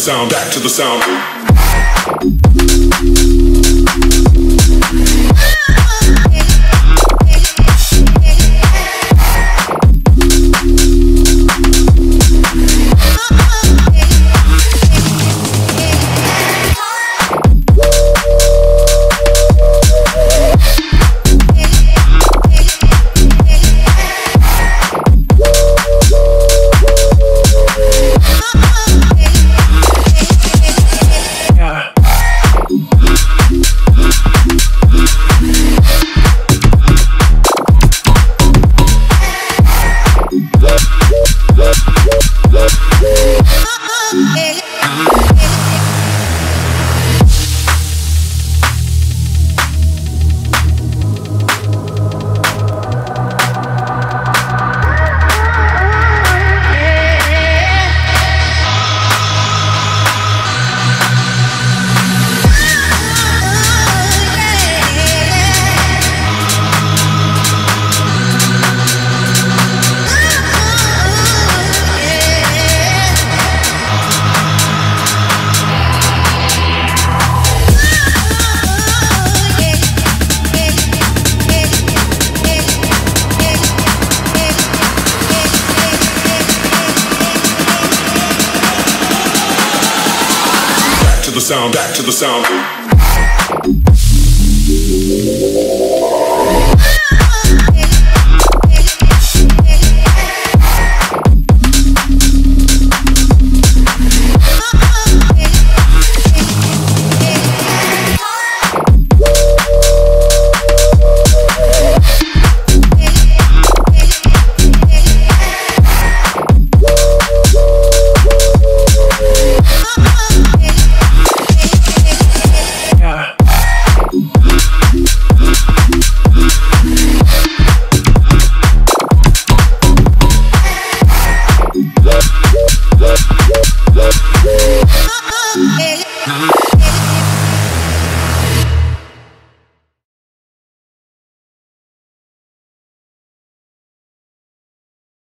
sound, back to the sound. Sound, back to the sound.